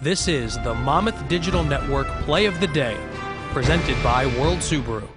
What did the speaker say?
This is the Monmouth Digital Network Play of the Day, presented by World Subaru.